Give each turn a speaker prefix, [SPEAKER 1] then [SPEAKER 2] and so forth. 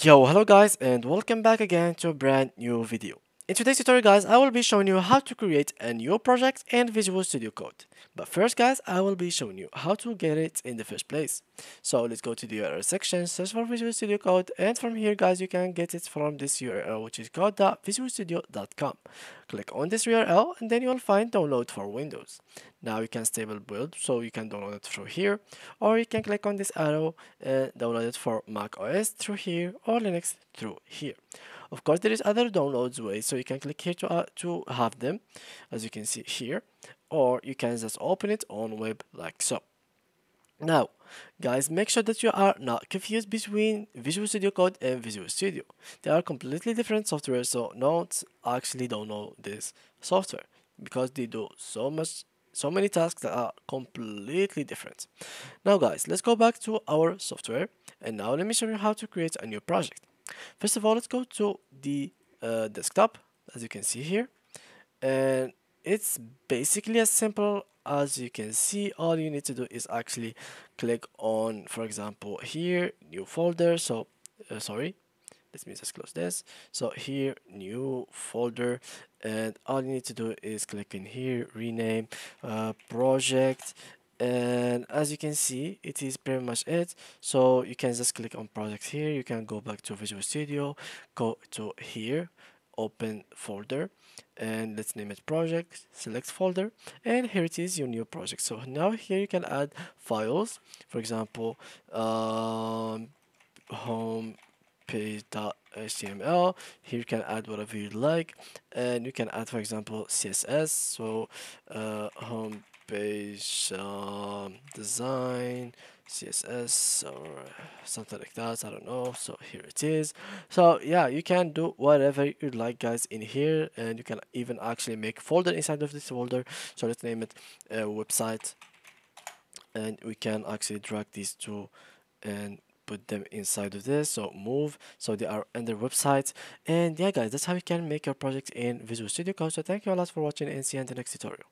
[SPEAKER 1] Yo, hello guys and welcome back again to a brand new video. In today's tutorial guys, I will be showing you how to create a new project in Visual Studio Code. But first guys, I will be showing you how to get it in the first place. So let's go to the URL section, search for Visual Studio Code and from here guys, you can get it from this URL which is code.visualstudio.com. Click on this URL and then you'll find download for Windows. Now you can stable build so you can download it through here or you can click on this arrow and download it for Mac OS through here or Linux through here. Of course, there is other downloads ways, so you can click here to, uh, to have them, as you can see here, or you can just open it on web like so. Now, guys, make sure that you are not confused between Visual Studio Code and Visual Studio. They are completely different software, so don't actually download this software because they do so much so many tasks that are completely different. Now guys, let's go back to our software and now let me show you how to create a new project. First of all, let's go to the uh, desktop, as you can see here. And it's basically as simple as you can see. All you need to do is actually click on, for example, here, new folder. So, uh, sorry, let me just close this. So here, new folder. And all you need to do is click in here, rename uh, project and as you can see it is pretty much it. So you can just click on projects here. You can go back to visual studio go to here open folder and let's name it project select folder and here it is your new project. So now here you can add files. For example um, home page.html here you can add whatever you'd like and you can add for example css so uh, home page um, design css or something like that i don't know so here it is so yeah you can do whatever you'd like guys in here and you can even actually make folder inside of this folder so let's name it website and we can actually drag these two and put them inside of this. So move. So they are under websites and yeah guys that's how you can make your project in visual studio code. So thank you a lot for watching and see you in the next tutorial